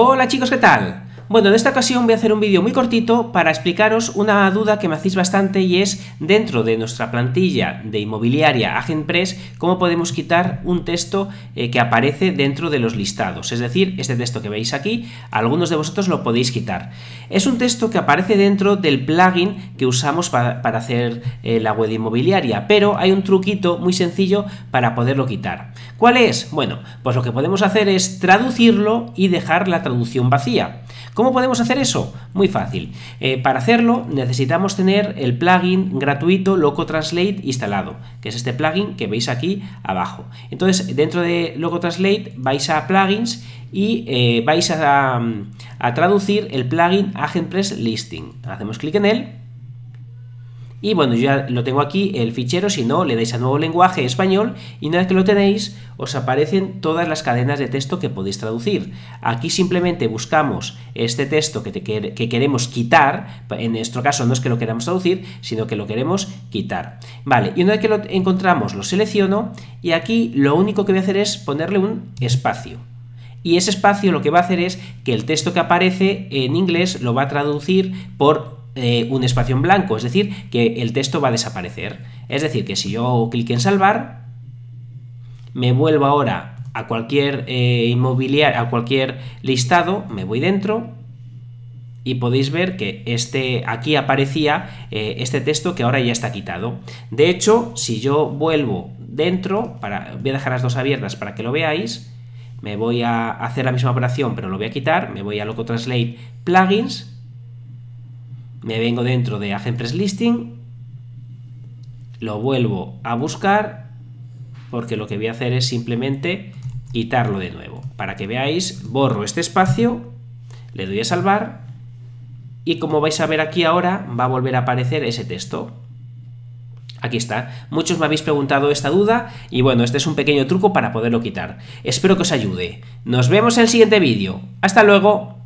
Hola chicos, ¿qué tal? Bueno, en esta ocasión voy a hacer un vídeo muy cortito para explicaros una duda que me hacéis bastante y es dentro de nuestra plantilla de inmobiliaria AgentPress cómo podemos quitar un texto eh, que aparece dentro de los listados. Es decir, este texto que veis aquí, algunos de vosotros lo podéis quitar. Es un texto que aparece dentro del plugin que usamos para, hacer eh, la web inmobiliaria, pero hay un truquito muy sencillo para poderlo quitar. ¿Cuál es? Bueno, pues lo que podemos hacer es traducirlo y dejar la traducción vacía. ¿Cómo podemos hacer eso? Muy fácil. Eh, para hacerlo necesitamos tener el plugin gratuito Loco Translate instalado, que es este plugin que veis aquí abajo. Entonces, dentro de Loco Translate vais a plugins y eh, vais a, a traducir el plugin AgentPress Listing. Hacemos clic en él y bueno, ya lo tengo aquí, el fichero, si no, le dais a nuevo lenguaje español y una vez que lo tenéis, os aparecen todas las cadenas de texto que podéis traducir. Aquí simplemente buscamos este texto que, que queremos quitar, en nuestro caso no es que lo queramos traducir, sino que lo queremos quitar. Vale, y una vez que lo encontramos, lo selecciono y aquí lo único que voy a hacer es ponerle un espacio y ese espacio lo que va a hacer es que el texto que aparece en inglés lo va a traducir por eh, un espacio en blanco, es decir, que el texto va a desaparecer. Es decir, que si yo clic en salvar, me vuelvo ahora a cualquier eh, inmobiliario, a cualquier listado, me voy dentro y podéis ver que este, aquí aparecía eh, este texto que ahora ya está quitado. De hecho, si yo vuelvo dentro, para, voy a dejar las dos abiertas para que lo veáis, me voy a hacer la misma operación, pero lo voy a quitar, me voy a Loco Translate Plugins, me vengo dentro de AgentPress Listing, lo vuelvo a buscar, porque lo que voy a hacer es simplemente quitarlo de nuevo. Para que veáis, borro este espacio, le doy a salvar, y como vais a ver aquí ahora, va a volver a aparecer ese texto. Aquí está. Muchos me habéis preguntado esta duda y bueno, este es un pequeño truco para poderlo quitar. Espero que os ayude. Nos vemos en el siguiente vídeo. ¡Hasta luego!